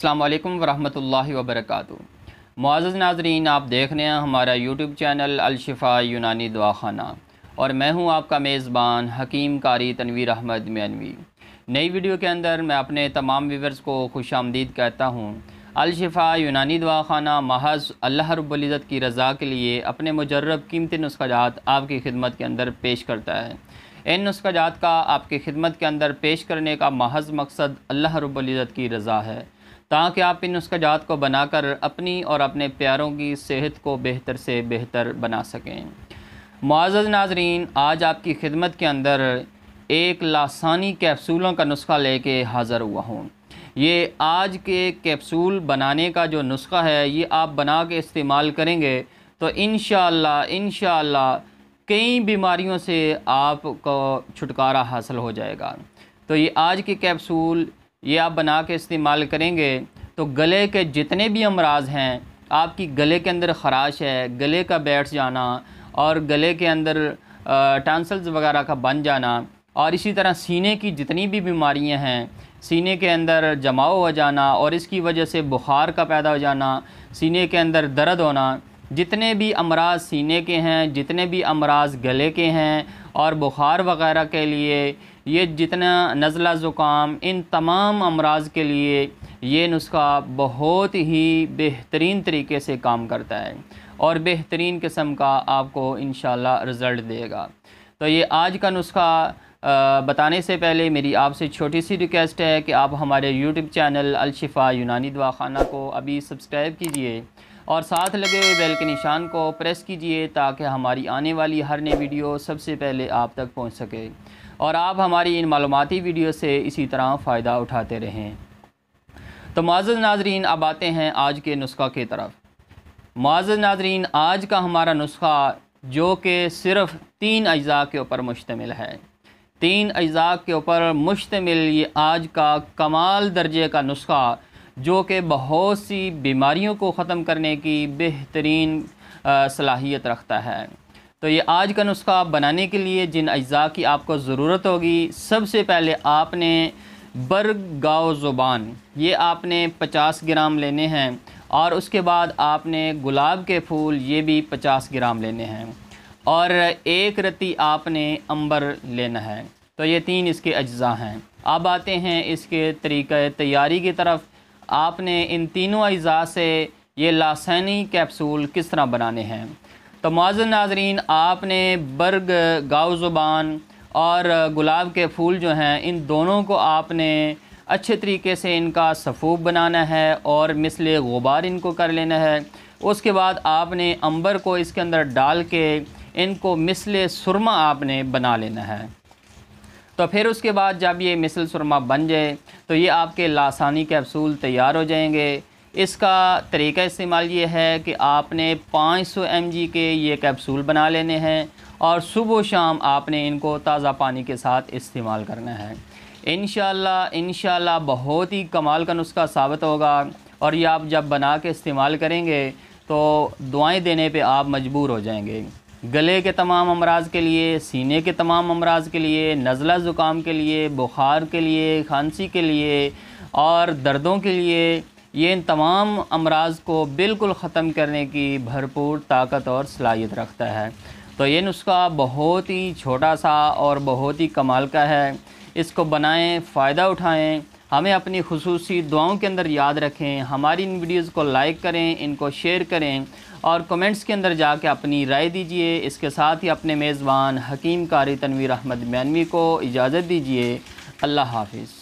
السلام علیکم ورحمۃ اللہ وبرکاتہ۔ معزز ناظرین، آپ دیکھ رہے ہیں ہمارا یوٹیوب چینل الشفا یونانی دواخانہ۔ اور میں ہوں آپ کا میزبان حکیم کاری تنویر احمد مینوی۔ نئی ویڈیو کے اندر میں اپنے تمام ویورز کو خوش آمدید کہتا ہوں۔ الشفا یونانی دواخانہ محض اللہ رب العزت کی رضا کے لیے اپنے مجرب قیمتی نسخہ جات آپ کی خدمت کے اندر پیش کرتا ہے۔ ان نسخہ جات کا آپ کی خدمت کے اندر پیش کرنے کا محض مقصد اللہ رب العزت کی رضا ہے۔ تاکہ آپ ان نسخہ جات کو بنا کر اپنی اور اپنے پیاروں کی صحت کو بہتر سے بہتر بنا سکیں۔ معزز ناظرین، آج آپ کی خدمت کے اندر ایک لاسانی کیپسولوں کا نسخہ لے کے حاضر ہوا ہوں۔ یہ آج کے کیپسول بنانے کا جو نسخہ ہے، یہ آپ بنا کے استعمال کریں گے تو انشاءاللہ انشاءاللہ کئی بیماریوں سے آپ کو چھٹکارا حاصل ہو جائے گا۔ تو یہ آج کی کیپسول یہ آپ بنا کے استعمال کریں گے، تو گلے کے جتنے بھی امراض ہیں، آپ کی گلے کے اندر خراش ہے، گلے کا بیٹھ جانا اور گلے کے اندر ٹانسلز وغیرہ کا بن جانا اور اسی طرح سینے کی جتنی بھی بیماریاں ہیں، سینے کے اندر جماؤ ہو جانا اور اس کی وجہ سے بخار کا پیدا ہو جانا، سینے کے اندر درد ہونا جتنے بھی امراض سینے کے ہیں، جتنے بھی امراض گلے کے ہیں اور بخار وغیرہ کے لیے، یہ جتنا نزلہ زکام، ان تمام امراض کے لیے یہ نسخہ بہت ہی بہترین طریقے سے کام کرتا ہے اور بہترین قسم کا آپ کو انشاءاللہ رزلٹ دے گا۔ تو یہ آج کا نسخہ بتانے سے پہلے میری آپ سے چھوٹی سی ریکویسٹ ہے کہ آپ ہمارے یوٹیوب چینل الشفا یونانی دواخانہ کو ابھی سبسکرائب کیجیے۔ اور ساتھ لگے ہوئے بیل کے نشان کو پریس کیجیے تاکہ ہماری آنے والی ہر نئی ویڈیو سب سے پہلے آپ تک پہنچ سکے۔ اور آپ ہماری ان معلوماتی ویڈیو سے اسی طرح فائدہ اٹھاتے رہیں۔ تو معزز ناظرین، اب آتے ہیں آج کے نسخہ کی طرف۔ معزز ناظرین، آج کا ہمارا نسخہ جو کہ صرف تین اجزاء کے اوپر مشتمل ہے۔ تین اجزاء کے اوپر مشتمل یہ آج کا کمال درجے کا نسخہ جو کہ بہت سی بیماریوں کو ختم کرنے کی بہترین صلاحیت رکھتا ہے۔ تو یہ آج کا نسخہ بنانے کے لیے جن اجزاء کی آپ کو ضرورت ہوگی، سب سے پہلے آپ نے برگ گاؤ زبان، یہ آپ نے پچاس گرام لینے ہیں اور اس کے بعد آپ نے گلاب کے پھول، یہ بھی پچاس گرام لینے ہیں۔ اور ایک رتی آپ نے امبر لینا ہے۔ تو یہ تین اس کے اجزاء ہیں۔ اب آتے ہیں اس کے طریقہ تیاری کی طرف۔ آپ نے ان تینوں اجزاء سے یہ لاسینی کیپسول کس طرح بنانے ہیں؟ تو معزز ناظرین، آپ نے برگ، گاؤ زبان اور گلاب کے پھول جو ہیں، ان دونوں کو آپ نے اچھے طریقے سے ان کا صفوب بنانا ہے اور مثل غبار ان کو کر لینا ہے۔ اس کے بعد آپ نے امبر کو اس کے اندر ڈال کے ان کو مثل سرما آپ نے بنا لینا ہے۔ تو پھر اس کے بعد جب یہ مثل سرما بن جائے، تو یہ آپ کے لاسانی کیپسول تیار ہو جائیں گے۔ اس کا طریقہ استعمال یہ ہے کہ آپ نے پانچ سو ایم جی کے یہ کیپسول بنا لینے ہیں اور صبح و شام آپ نے ان کو تازہ پانی کے ساتھ استعمال کرنا ہے۔ انشاءاللہ انشاءاللہ بہت ہی کمال کا نسخہ ثابت ہوگا اور یہ آپ جب بنا کے استعمال کریں گے تو دعائیں دینے پہ آپ مجبور ہو جائیں گے۔ گلے کے تمام امراض کے لیے، سینے کے تمام امراض کے لیے، نزلہ زکام کے لیے، بخار کے لیے، کھانسی کے لیے اور دردوں کے لیے، یہ ان تمام امراض کو بالکل ختم کرنے کی بھرپور طاقت اور صلاحیت رکھتا ہے۔ تو یہ نسخہ بہت ہی چھوٹا سا اور بہت ہی کمال کا ہے۔ اس کو بنائیں، فائدہ اٹھائیں۔ ہمیں اپنی خصوصی دعاؤں کے اندر یاد رکھیں، ہماری ان ویڈیوز کو لائک کریں، ان کو شیئر کریں اور کومنٹس کے اندر جا کے اپنی رائے دیجیے۔ اس کے ساتھ ہی اپنے میزبان حکیم کاری تنویر احمد مینوی کو اجازت دیجیے۔ اللہ حافظ۔